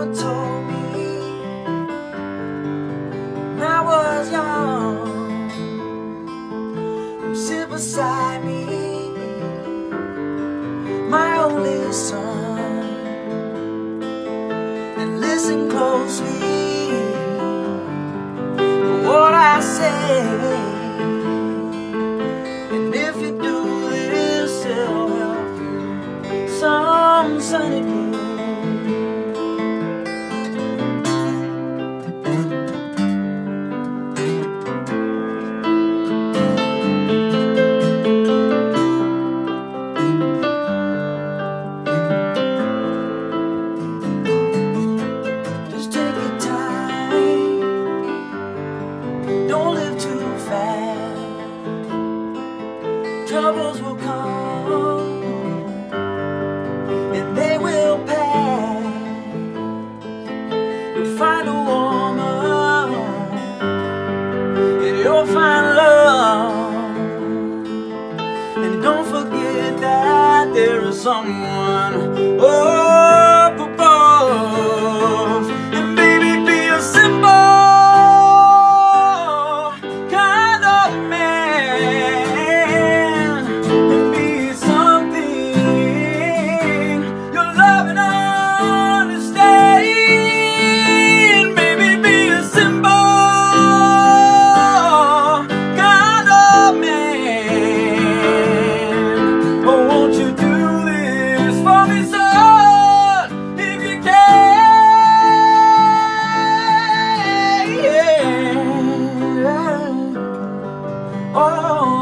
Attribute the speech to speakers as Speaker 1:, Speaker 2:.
Speaker 1: mama told me. When I was young, sit beside me, my only son, and listen closely to what I say. troubles will come and they will pass. You'll find a woman and you'll find love. And don't forget that there is someone. Oh, oh.